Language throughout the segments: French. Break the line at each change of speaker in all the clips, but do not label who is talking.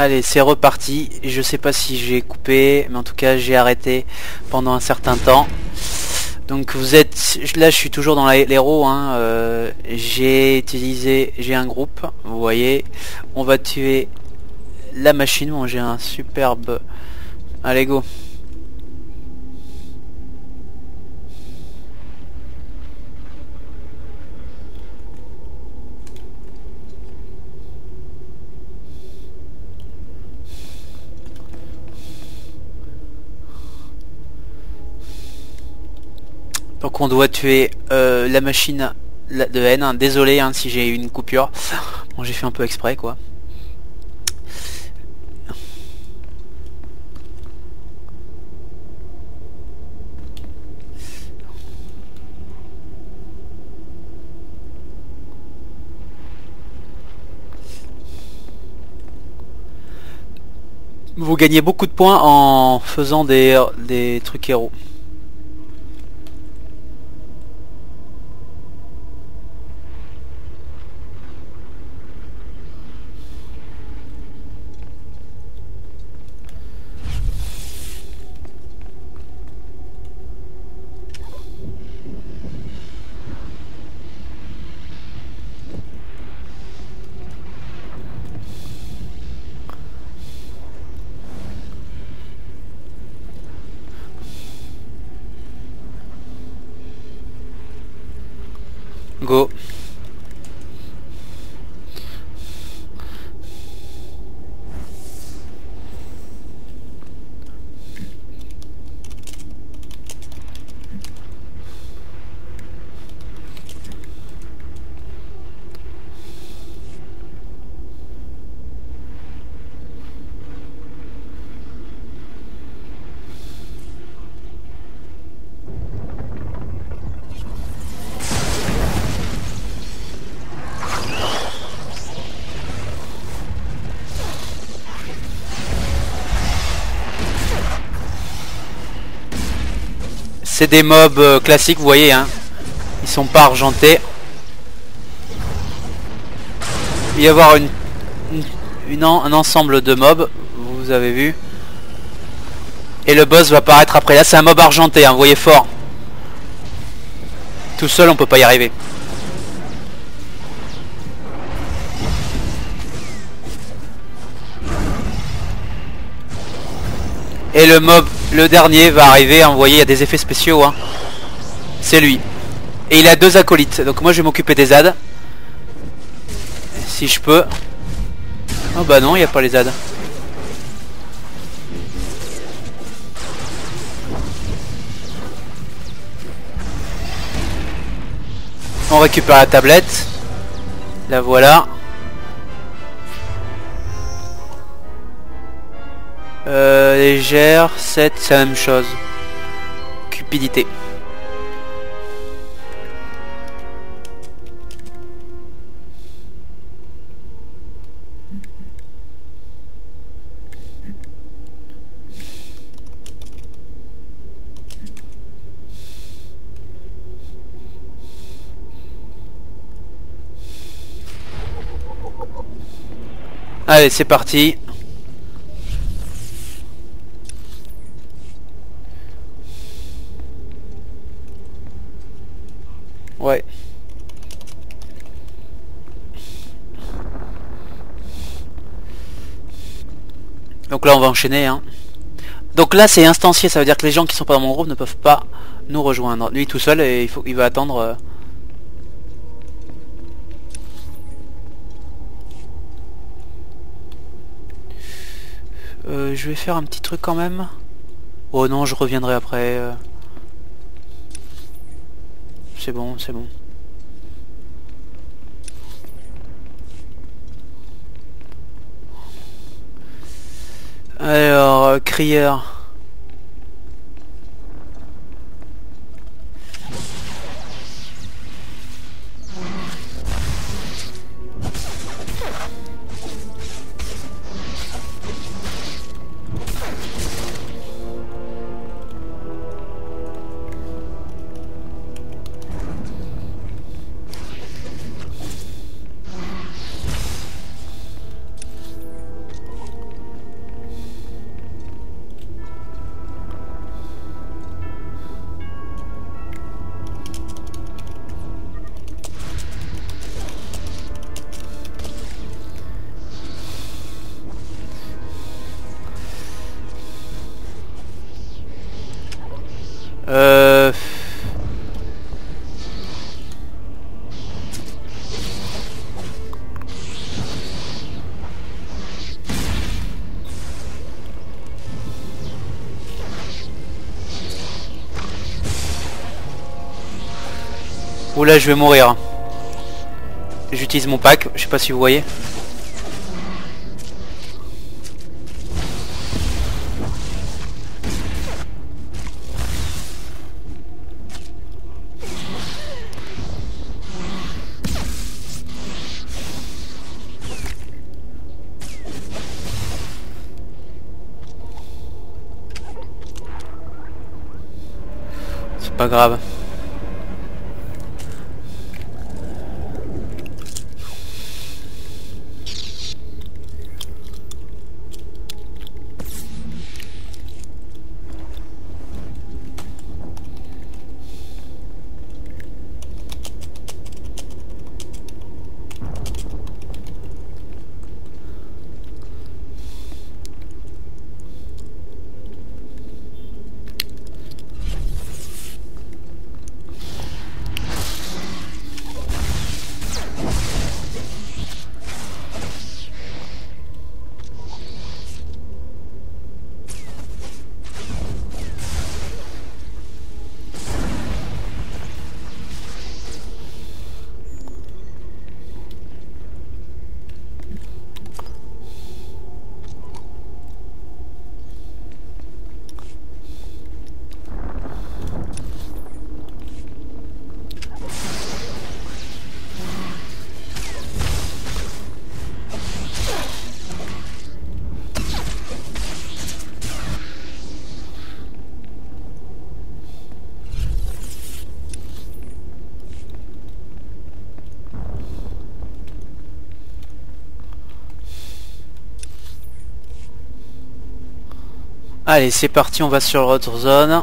Allez, c'est reparti. Je sais pas si j'ai coupé, mais en tout cas j'ai arrêté pendant un certain temps. Donc vous êtes là, je suis toujours dans l'héros. Hein, euh, j'ai utilisé, j'ai un groupe. Vous voyez, on va tuer la machine. Bon, j'ai un superbe. Allez go. Donc on doit tuer euh, la machine de haine. Hein. Désolé hein, si j'ai eu une coupure. Bon j'ai fait un peu exprès quoi. Vous gagnez beaucoup de points en faisant des, des trucs héros. gu C'est des mobs euh, classiques, vous voyez, hein. Ils sont pas argentés. Il va y avoir un ensemble de mobs, vous avez vu. Et le boss va apparaître après. Là, c'est un mob argenté, hein, vous voyez fort. Tout seul, on peut pas y arriver. Et le mob, le dernier va arriver, hein, vous il y a des effets spéciaux. Hein. C'est lui. Et il a deux acolytes. Donc moi je vais m'occuper des ZAD. Si je peux. Oh bah non, il n'y a pas les ZAD. On récupère la tablette. La voilà. Euh, légère, 7, c'est la même chose. Cupidité. Allez, c'est parti. Ouais. Donc là on va enchaîner hein. Donc là c'est instancié, ça veut dire que les gens qui sont pas dans mon groupe ne peuvent pas nous rejoindre. Lui tout seul et il faut il va attendre euh. Euh, je vais faire un petit truc quand même. Oh non, je reviendrai après. Euh. C'est bon, c'est bon. Alors, euh, crieur. Oula, je vais mourir. J'utilise mon pack, je sais pas si vous voyez. C'est pas grave. Allez, c'est parti, on va sur l'autre zone.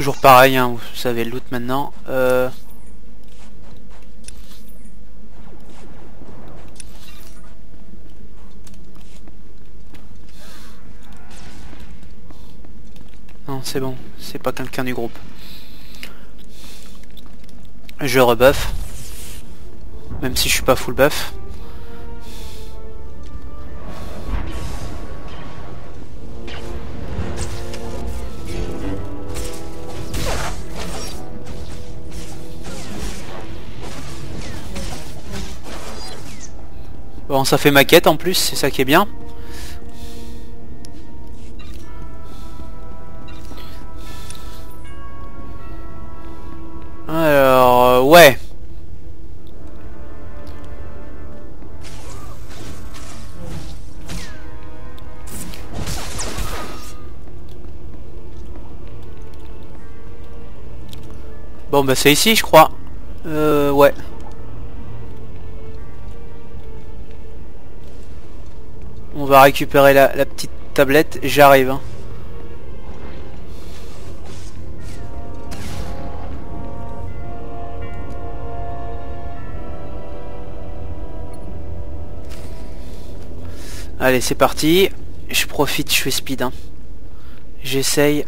Toujours pareil, hein, vous savez le loot maintenant. Euh... Non, c'est bon, c'est pas quelqu'un du groupe. Je rebuff. Même si je suis pas full buff. Ça fait maquette en plus, c'est ça qui est bien. Alors, euh, ouais. Bon, bah c'est ici, je crois. Euh, ouais. On va récupérer la, petite tablette. J'arrive. Hein. Allez, c'est parti. Je profite, je fais speed. Hein. J'essaye.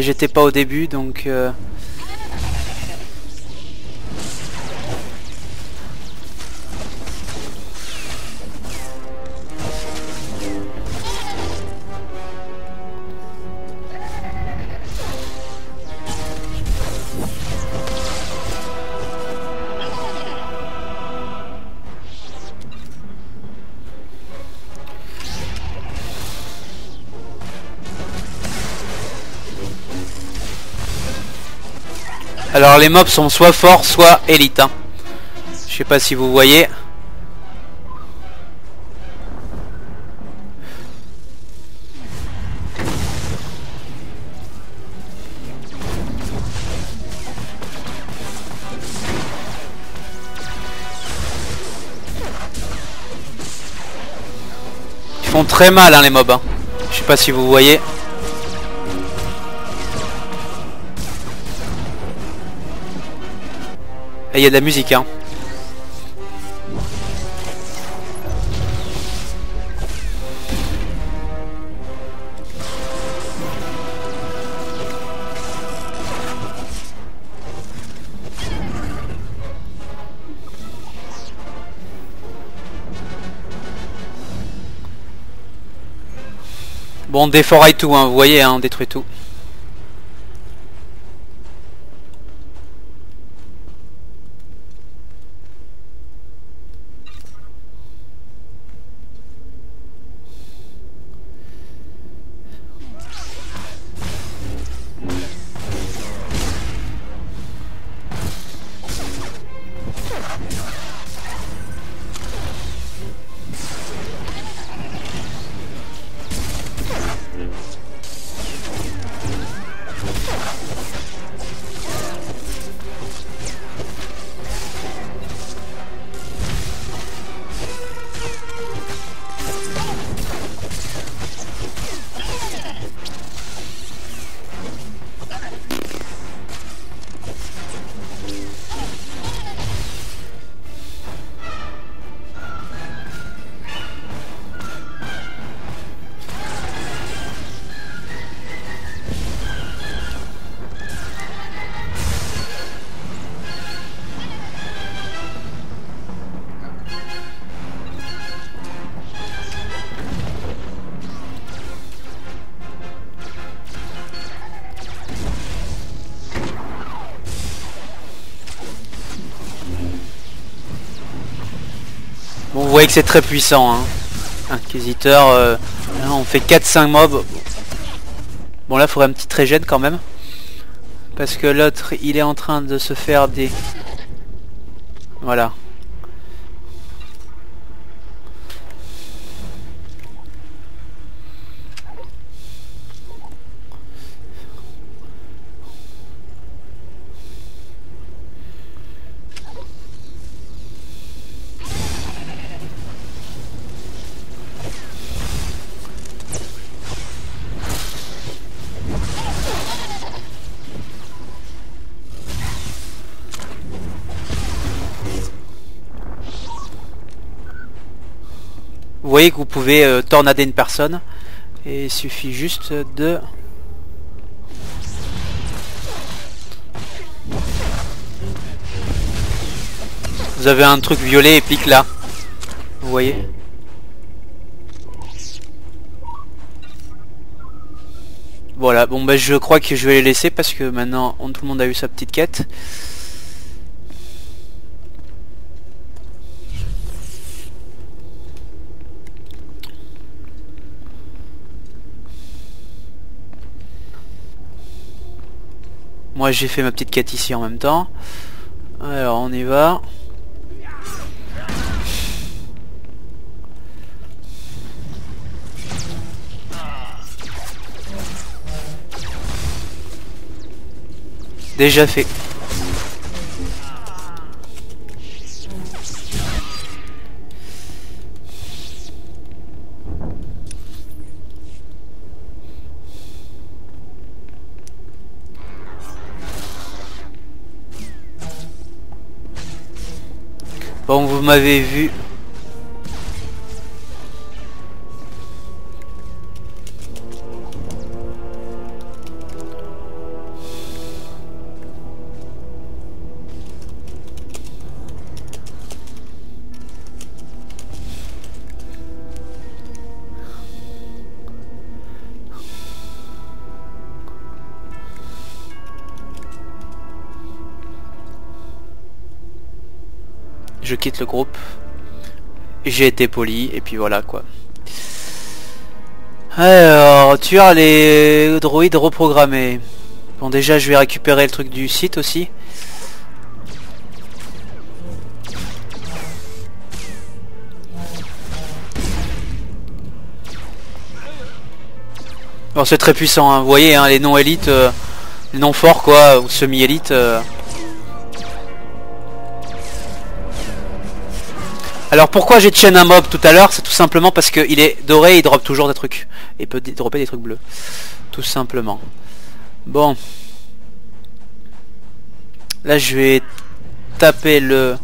J'étais pas au début donc... Alors les mobs sont soit forts, soit élites. Hein. Je sais pas si vous voyez. Ils font très mal hein, les mobs. Hein. Je sais pas si vous voyez. Et il y a de la musique, hein. Bon, on déforaille tout, hein, vous voyez, hein, on détruit tout. Que c'est très puissant. Hein. Inquisiteur, euh, on fait 4-5 mobs. Bon, là, faudrait un petit régène quand même. Parce que l'autre, il est en train de se faire des... Voilà. Voyez que vous pouvez euh, tornader une personne. Et il suffit juste de... Vous avez un truc violet et pique là. Vous voyez Voilà, bon bah je crois que je vais les laisser parce que maintenant tout le monde a eu sa petite quête. Moi j'ai fait ma petite quête ici en même temps. Alors on y va. Déjà fait. uma vez je quitte le groupe. J'ai été poli, et puis voilà quoi. Alors, tu as les droïdes reprogrammés. Bon déjà je vais récupérer le truc du site aussi. Bon c'est très puissant, hein. vous voyez hein, les non élites, euh, les non forts quoi, ou semi-élites. Euh, Alors pourquoi j'ai chaîne un mob tout à l'heure? C'est tout simplement parce qu'il est doré, il drop toujours des trucs. Et peut dropper des trucs bleus. Tout simplement. Bon. Là je vais taper le...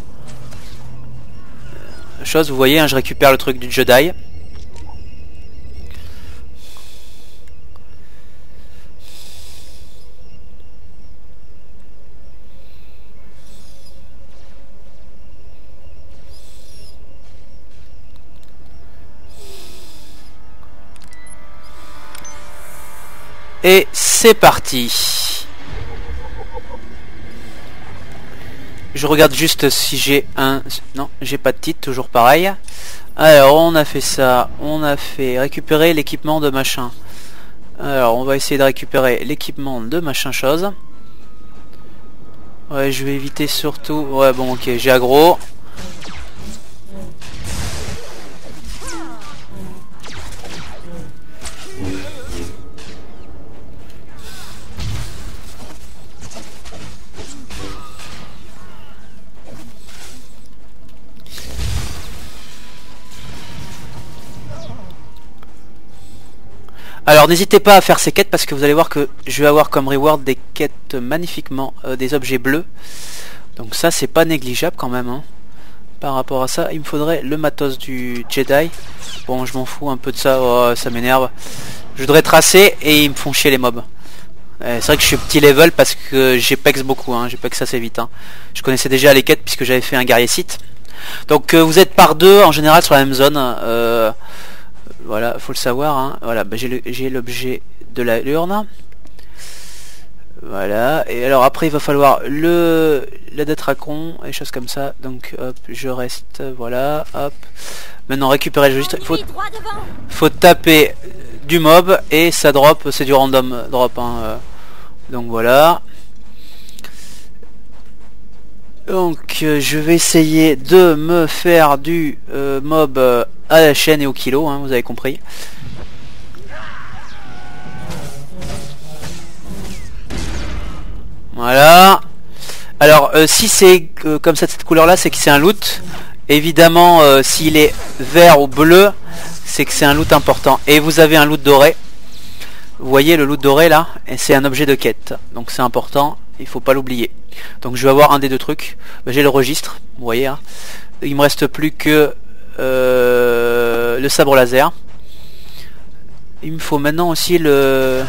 Chose, vous voyez, hein, je récupère le truc du Jedi. Et c'est parti. Je regarde juste si j'ai un... Non, j'ai pas de titre, toujours pareil. Alors, on a fait ça. On a fait récupérer l'équipement de machin. Alors, on va essayer de récupérer l'équipement de machin chose. Ouais, je vais éviter surtout... Ouais, bon, ok, j'ai aggro. Alors n'hésitez pas à faire ces quêtes parce que vous allez voir que je vais avoir comme reward des quêtes magnifiquement, euh, des objets bleus. Donc ça c'est pas négligeable quand même. Hein. Par rapport à ça, il me faudrait le matos du Jedi. Bon je m'en fous un peu de ça, oh, ça m'énerve. Je voudrais tracer et ils me font chier les mobs. Euh, c'est vrai que je suis petit level parce que j'ai pex beaucoup, hein. j'ai pex assez vite. Hein. Je connaissais déjà les quêtes puisque j'avais fait un guerrier site. Donc euh, vous êtes par deux en général sur la même zone. Voilà, faut le savoir. Hein. Voilà, bah, j'ai l'objet de la urne. Voilà, et alors après il va falloir le la datracon et choses comme ça. Donc hop, je reste, voilà, hop. Maintenant récupérer le registre. Faut, faut taper du mob et ça drop, c'est du random drop. Hein, euh. Donc voilà. Donc euh, je vais essayer de me faire du euh, mob euh, à la chaîne et au kilo, hein, vous avez compris. Voilà. Alors si c'est comme ça cette couleur là, c'est que c'est un loot. Évidemment s'il est vert ou bleu, c'est que c'est un loot important. Et vous avez un loot doré. Vous voyez le loot doré là, et c'est un objet de quête. Donc c'est important il faut pas l'oublier. Donc je vais avoir un des deux trucs. Bah, j'ai le registre, vous voyez. Hein. Il me reste plus que euh, le sabre laser. Il me faut maintenant aussi le...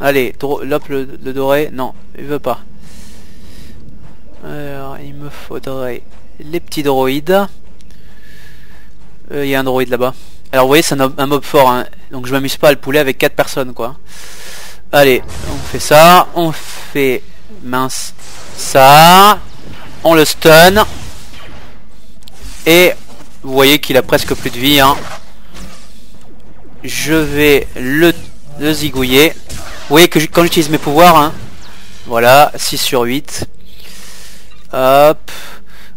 Allez, l'op le, doré. Non, il veut pas. Il me faudrait les petits droïdes. Euh, il y a un droïde là-bas. Alors vous voyez c'est un, mob fort hein. donc je m'amuse pas à le poulet avec 4 personnes quoi. Allez, on fait ça, on fait mince ça, on le stun et vous voyez qu'il a presque plus de vie hein. Je vais le, zigouiller. Vous voyez que quand j'utilise mes pouvoirs, hein, voilà, 6 sur 8. Hop.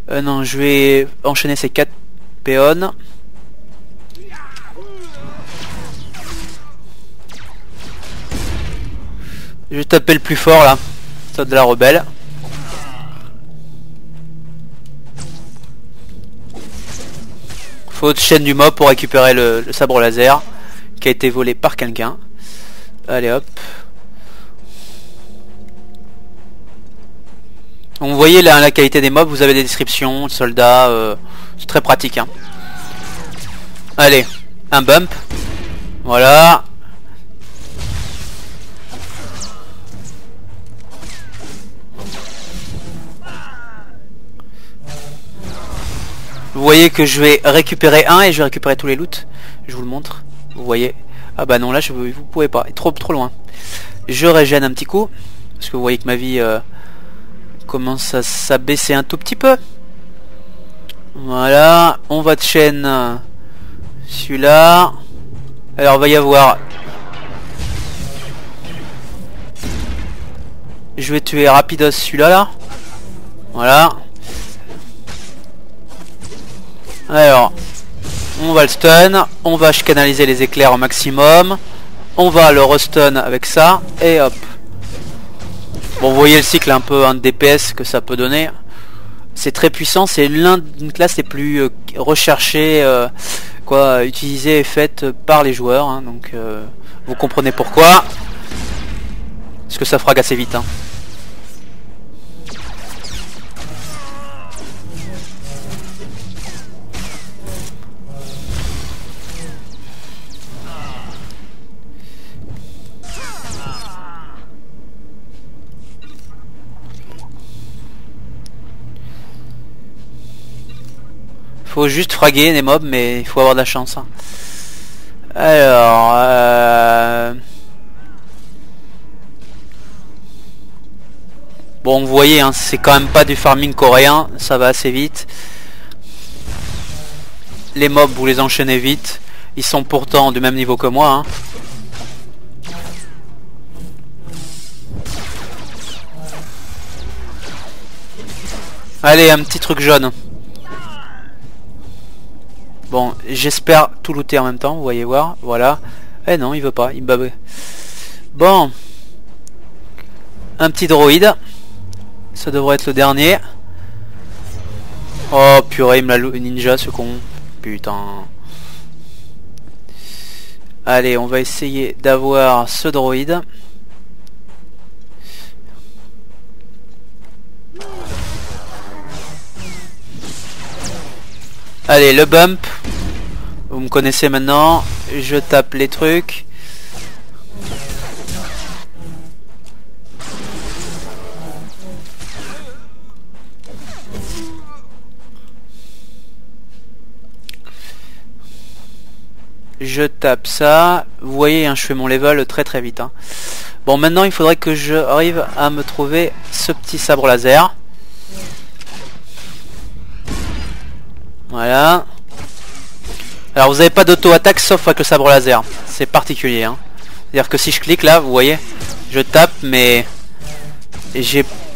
Euh, non, je vais enchaîner ces 4 péons. Je vais taper le plus fort là. Ça de la rebelle. Faut chaîne du mob pour récupérer le, sabre laser qui a été volé par quelqu'un. Allez hop. vous voyez là la qualité des mobs, vous avez des descriptions, soldats, euh, c'est très pratique. Hein. Allez, un bump. Voilà. Vous voyez que je vais récupérer un et je vais récupérer tous les loots. Je vous le montre. Vous voyez. Ah bah non là je vous pouvez pas. Trop trop loin. Je régène un petit coup. Parce que vous voyez que ma vie euh, commence à s'abaisser un tout petit peu. Voilà. On va de chaîne celui-là. Alors va y avoir... Je vais tuer rapidos celui-là là. Voilà. Alors, on va le stun, on va canaliser les éclairs au maximum, on va le restun avec ça, et hop. Bon, vous voyez le cycle un peu un DPS que ça peut donner. C'est très puissant, c'est l'un d'une classe les plus euh, recherchées, euh, quoi, utilisée et faite par les joueurs. Hein. donc, euh, vous comprenez pourquoi. Parce que ça frag assez vite. Hein. Faut juste fraguer les mobs, mais il faut avoir de la chance. Hein. Alors... Euh, bon, vous voyez, hein, c'est quand même pas du farming coréen, ça va assez vite. Les mobs, vous les enchaînez vite. Ils sont pourtant du même niveau que moi. Hein. Allez, un petit truc jaune. Bon, j'espère tout looter en même temps, vous voyez voir. Voilà. Eh non, il veut pas, il me Bon. Un petit droïde. Ça devrait être le dernier. Oh purée, il me l'a ninja ce con. Putain. Allez, on va essayer d'avoir ce droïde. Allez, le bump. Vous me connaissez maintenant. Je tape les trucs. Je tape ça. Vous voyez, hein, je fais mon level très très vite. Hein. Bon, maintenant, il faudrait que j'arrive à me trouver ce petit sabre laser. Voilà. Alors vous n'avez pas d'auto-attaque sauf avec le sabre laser. C'est particulier. Hein. C'est-à-dire que si je clique là, vous voyez, je tape mais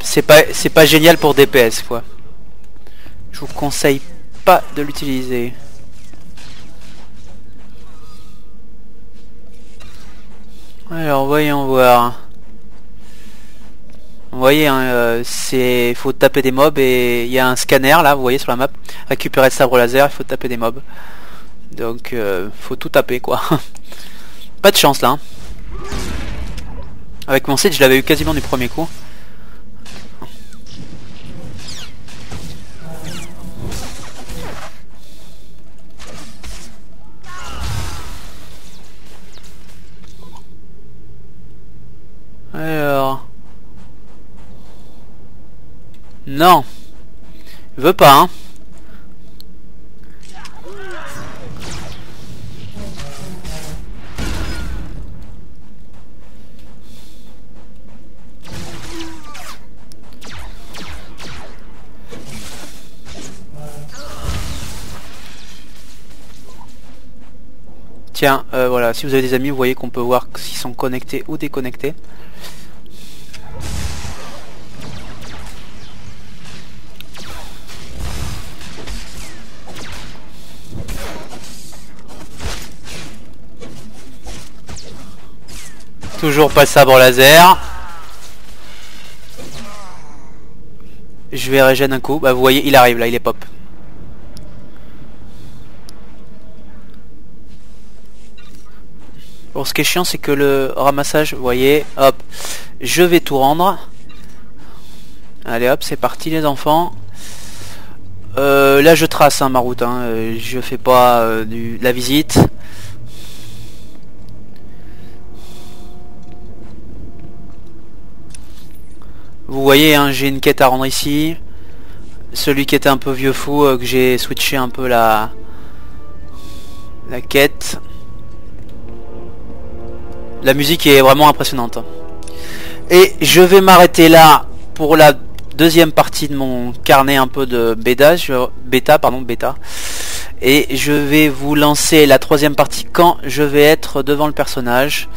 c'est pas c'est pas génial pour DPS quoi. Je vous conseille pas de l'utiliser. Alors voyons voir. Vous voyez, hein, euh, c'est faut taper des mobs et il y a un scanner là, vous voyez sur la map. Récupérer le sabre laser, il faut taper des mobs. Donc euh, faut tout taper quoi. Pas de chance là. Hein. Avec mon site, je l'avais eu quasiment du premier coup. Alors... Non. Il veut pas, hein. Tiens, euh, voilà, si vous avez des amis, vous voyez qu'on peut voir s'ils sont connectés ou déconnectés. Toujours pas sabre laser. Je vais régène un coup. Bah vous voyez, il arrive là, il est pop. Bon, ce qui est chiant, c'est que le ramassage, vous voyez, hop, je vais tout rendre. Allez hop, c'est parti les enfants. Euh, là je trace hein, ma route, hein. Euh, je fais pas euh, la visite. Vous voyez, hein, j'ai une quête à rendre ici. Celui qui était un peu vieux fou, que j'ai switché un peu la la quête. La musique est vraiment impressionnante. Et je vais m'arrêter là pour la deuxième partie de mon carnet un peu de bêta, bêta, pardon, bêta. Et je vais vous lancer la troisième partie quand je vais être devant le personnage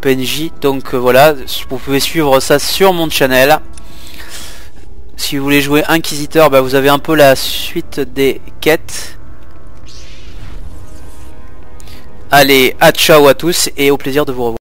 PNJ. Donc euh, voilà, vous pouvez suivre ça sur mon channel. Si vous voulez jouer Inquisiteur, bah, vous avez un peu la suite des quêtes. Allez, à ciao à tous et au plaisir de vous revoir.